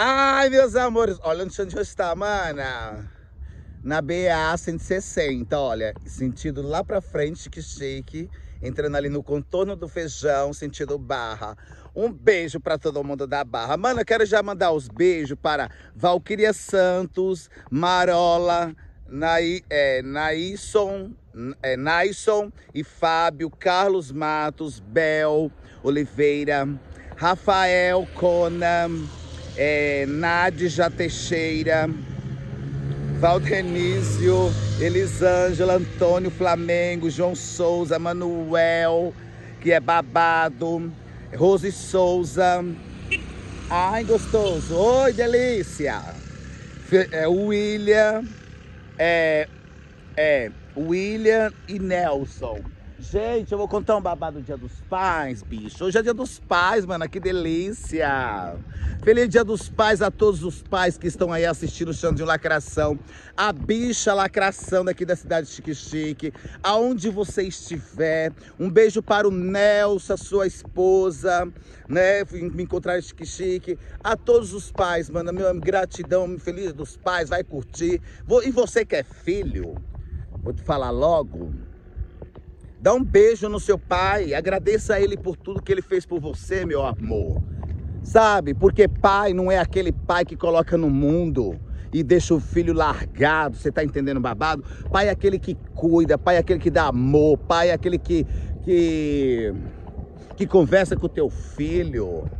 Ai, meus amores, olha onde a gente está, mana. Na BA 160, olha, sentido lá pra frente, que chique. Entrando ali no contorno do feijão, sentido barra. Um beijo para todo mundo da Barra. Mano, eu quero já mandar os beijos para Valquíria Santos, Marola, Nai, é, Naison, é, Naison e Fábio, Carlos Matos, Bel Oliveira, Rafael Cona, é, Nádia Teixeira, Valdenísio, Elisângela, Antônio Flamengo, João Souza, Manuel, que é babado, Rose Souza. Ai, gostoso. Oi, delícia. É, William, é, é, William e Nelson. Gente, eu vou contar um babado do Dia dos Pais, bicho. Hoje é Dia dos Pais, mano. Que delícia. Feliz Dia dos Pais a todos os pais que estão aí assistindo o Xandinho Lacração. A bicha lacração daqui da cidade Chique Chique. Aonde você estiver. Um beijo para o Nelson, sua esposa, né? Me encontrar em Chique Chique. A todos os pais, mano. Meu gratidão, feliz dos pais. Vai curtir. E você que é filho, vou te falar logo Dá um beijo no seu pai, agradeça a ele por tudo que ele fez por você, meu amor. Sabe? Porque pai não é aquele pai que coloca no mundo e deixa o filho largado, você tá entendendo babado? Pai é aquele que cuida, pai é aquele que dá amor, pai é aquele que que que conversa com o teu filho.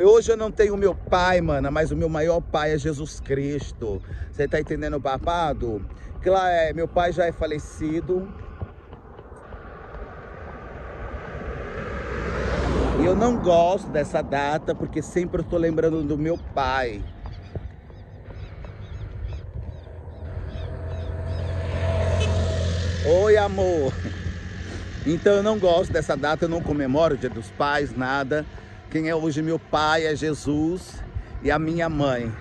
Hoje eu não tenho meu pai, mana, mas o meu maior pai é Jesus Cristo. Você tá entendendo babado? Claro, é, meu pai já é falecido, E eu não gosto dessa data porque sempre eu estou lembrando do meu pai. Oi, amor. Então eu não gosto dessa data, eu não comemoro o Dia dos Pais, nada. Quem é hoje meu pai é Jesus e a minha mãe.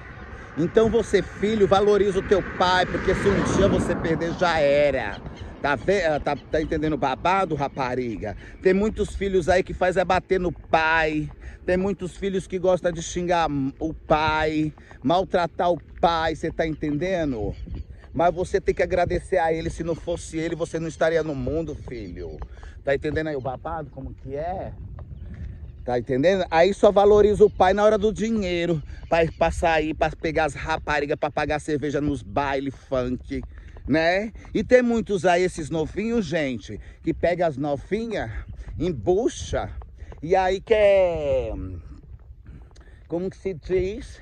Então você, filho, valoriza o teu pai, porque se um dia você perder, já era. Tá, ah, tá, tá entendendo babado, rapariga? Tem muitos filhos aí que faz é bater no pai. Tem muitos filhos que gostam de xingar o pai, maltratar o pai, você tá entendendo? Mas você tem que agradecer a ele, se não fosse ele, você não estaria no mundo, filho. Tá entendendo aí o babado, como que é? Tá entendendo? Aí só valoriza o pai na hora do dinheiro, pra, pra sair, pra pegar as raparigas, pra pagar cerveja nos bailes funk né? E tem muitos aí, esses novinhos, gente, que pega as novinhas, embucha, e aí quer, como que se diz?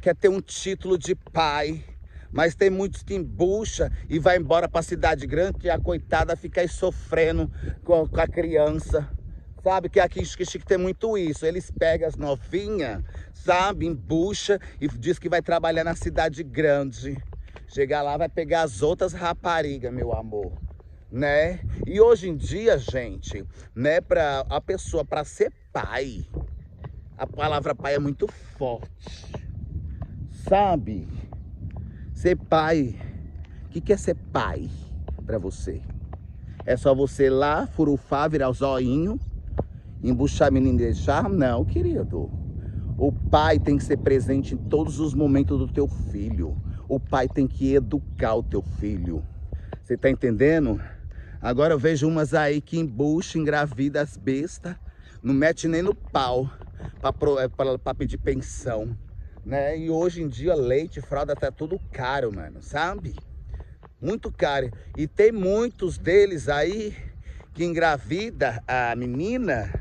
Quer ter um título de pai, mas tem muitos que embucha e vai embora para cidade grande e a coitada fica aí sofrendo com, a criança. Sabe que aqui em Chique tem muito isso. Eles pegam as novinhas, sabe, embucha e diz que vai trabalhar na cidade grande. Chegar lá vai pegar as outras raparigas, meu amor. Né? E hoje em dia, gente, né, para a pessoa para ser pai, a palavra pai é muito forte. Sabe? Ser pai. O que quer é ser pai para você? É só você lá furufar, virar o zoinho, embuchar a menina e deixar? Não, querido. O pai tem que ser presente em todos os momentos do teu filho o pai tem que educar o teu filho. Você tá entendendo? Agora eu vejo umas aí que embucha, engravida as bestas, não mete nem no pau para é, pedir pensão, né? E hoje em dia leite, fralda tá tudo caro, mano, sabe? Muito caro. E tem muitos deles aí que engravida a menina.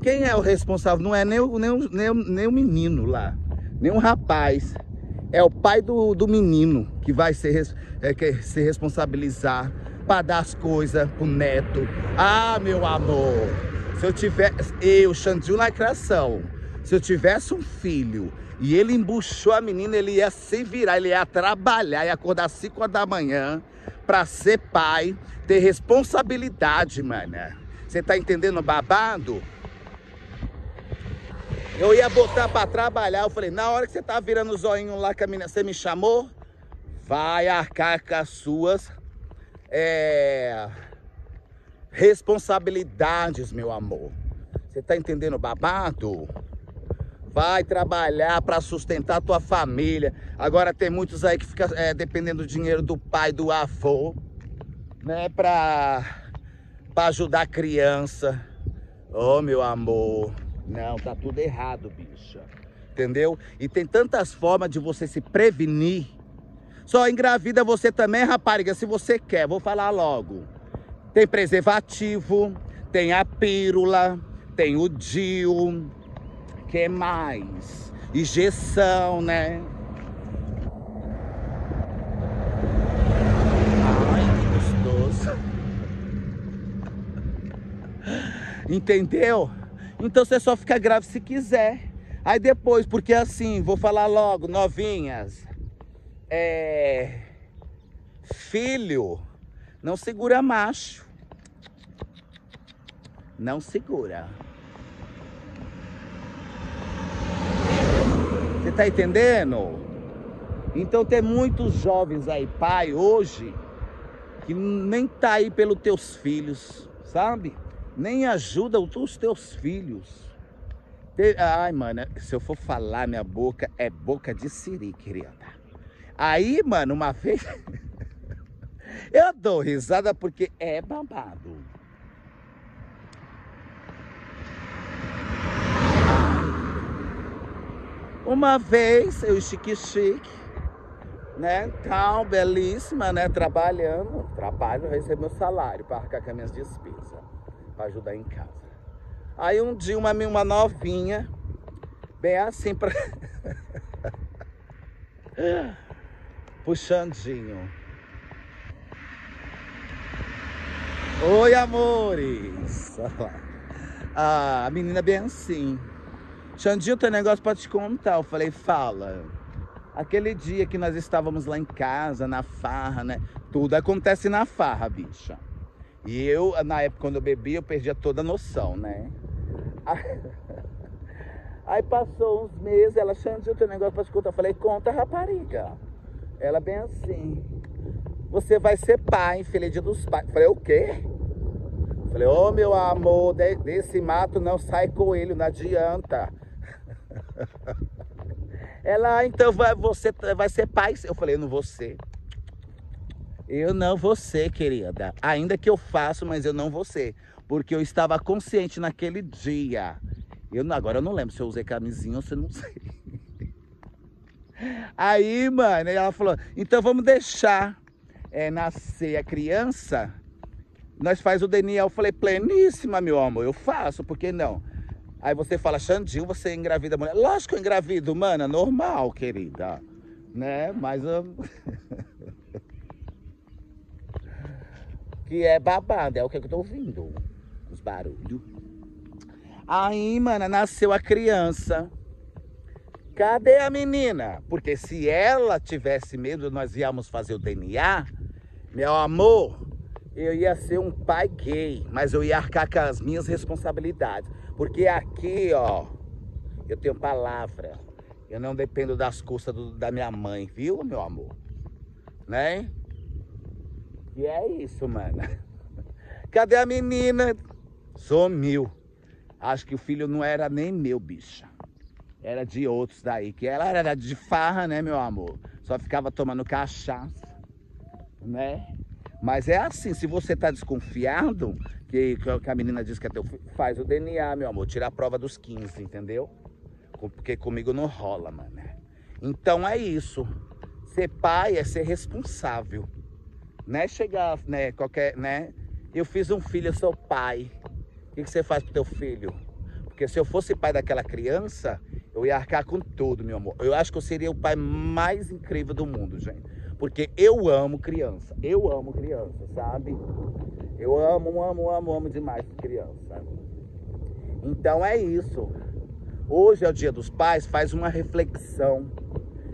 Quem é o responsável? Não é nem o, nem o, nem o, nem o menino lá, nem o rapaz é o pai do, do menino que vai ser, é, que se responsabilizar para dar as coisas pro neto. Ah, meu amor, se eu tivesse, eu, Xandinho Lacração, se eu tivesse um filho e ele embuchou a menina, ele ia se virar, ele ia trabalhar, ia acordar às 5 horas da manhã para ser pai, ter responsabilidade, mano. Você tá entendendo babado? Eu ia botar para trabalhar, eu falei, na hora que você tá virando o zoinho lá que a menina, você me chamou, vai arcar com as suas é, responsabilidades, meu amor. Você tá entendendo babado? Vai trabalhar para sustentar tua família. Agora tem muitos aí que ficam é, dependendo do dinheiro do pai, do avô, né? Para ajudar a criança. Oh, meu amor. Não, tá tudo errado, bicha. Entendeu? E tem tantas formas de você se prevenir. Só engravida você também, rapariga, se você quer. Vou falar logo. Tem preservativo, tem a pílula, tem o DIU, que mais? Injeção, né? Ai, que gostoso. Entendeu? Então você só fica grávida se quiser. Aí depois, porque assim, vou falar logo, novinhas. É. Filho, não segura macho. Não segura. Você tá entendendo? Então tem muitos jovens aí, pai, hoje, que nem tá aí pelos teus filhos, sabe? Nem ajuda os teus filhos. Ai, mano, se eu for falar, minha boca é boca de siri, querida. Aí, mano, uma vez. eu dou risada porque é babado. Uma vez eu chique-chique, né? Tal, belíssima, né? Trabalhando. Trabalho, recebo meu salário para arcar com as minhas despesas, para ajudar em casa. Aí um dia uma, uma novinha, bem assim para. Puxandinho. Oi, amores! A menina bem assim. Xandinho, tem negócio pra te contar. Eu falei, fala. Aquele dia que nós estávamos lá em casa, na farra, né? Tudo acontece na farra, bicha. E eu, na época, quando eu bebi, eu perdia toda a noção, né? Aí passou uns meses, ela, Xandinho, tem negócio pra te contar. Eu falei, conta, rapariga. Ela bem assim, você vai ser pai, filha de dos pais. Eu falei, o quê? Eu falei, ô oh, meu amor, desse mato não sai coelho, não adianta. Ela, ah, então vai, você vai ser pai. Eu falei, não vou ser. Eu não vou ser, querida. Ainda que eu faça, mas eu não vou ser. Porque eu estava consciente naquele dia. Eu, agora eu não lembro se eu usei camisinha ou se eu não sei. Aí, mano, ela falou, então vamos deixar é, nascer a criança. Nós faz o DNA. Eu falei, pleníssima, meu amor, eu faço, por que não? Aí você fala, Xandinho, você engravida a mulher. Lógico que eu engravido, mano, normal, querida. Né? Mas eu... que é babado, é o que eu tô ouvindo. Os barulhos. Aí, mano, nasceu a criança. Cadê a menina? Porque se ela tivesse medo, nós íamos fazer o DNA. Meu amor, eu ia ser um pai gay, mas eu ia arcar com as minhas responsabilidades. Porque aqui, ó, eu tenho palavra. Eu não dependo das custas do, da minha mãe, viu, meu amor? Né? E é isso, mano. Cadê a menina? Sumiu. Acho que o filho não era nem meu, bicha. Era de outros daí. Que ela era de farra, né, meu amor? Só ficava tomando cachaça, né? Mas é assim, se você tá desconfiado, que, que a menina disse que é teu filho, faz o DNA, meu amor, tira a prova dos 15, entendeu? Porque comigo não rola, mano. Então é isso. Ser pai é ser responsável. Não é chegar, né, qualquer, né? Eu fiz um filho, eu sou pai. O que, que você faz pro teu filho? Porque se eu fosse pai daquela criança, eu ia arcar com tudo, meu amor. Eu acho que eu seria o pai mais incrível do mundo, gente. Porque eu amo criança. Eu amo criança, sabe? Eu amo, amo, amo, amo demais criança. Então é isso. Hoje é o dia dos pais, faz uma reflexão.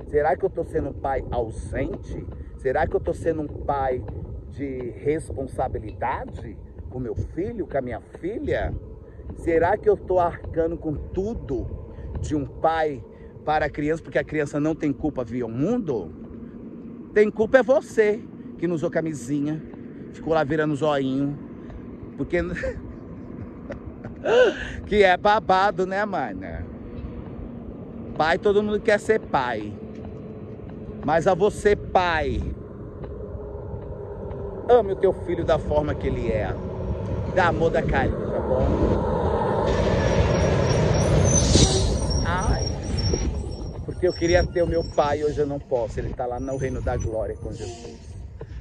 Será que eu estou sendo pai ausente? Será que eu estou sendo um pai de responsabilidade com meu filho, com a minha filha? Será que eu estou arcando com tudo de um pai para a criança, porque a criança não tem culpa via o mundo? Tem culpa é você que não usou camisinha, ficou lá virando zoinho. Porque. que é babado, né, mano? Pai, todo mundo quer ser pai. Mas a você, pai, ame o teu filho da forma que ele é. Dá amor, da carinho, tá bom? Ai, porque eu queria ter o meu pai hoje eu não posso. Ele está lá no reino da glória com Jesus.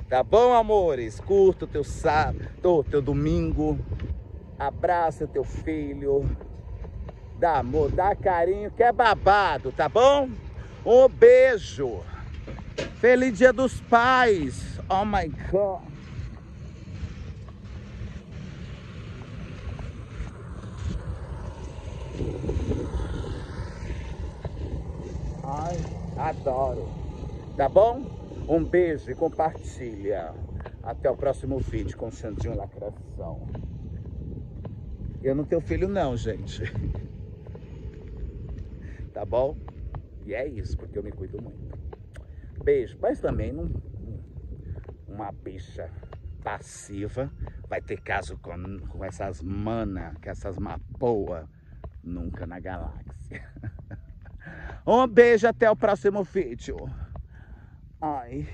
Tá bom, amores? Curta o teu sábado, teu domingo. Abraça teu filho. Dá amor, dá carinho, que é babado, tá bom? Um beijo. Feliz Dia dos Pais. Oh my God. Ai, adoro. Tá bom? Um beijo e compartilha. Até o próximo vídeo com o Xandinho Lacração. Eu não tenho filho não, gente. Tá bom? E é isso, porque eu me cuido muito. Beijo. Mas também não, uma bicha passiva vai ter caso com, com essas mana, com essas mapoa, nunca na galáxia. Um beijo, até o próximo vídeo. Ai.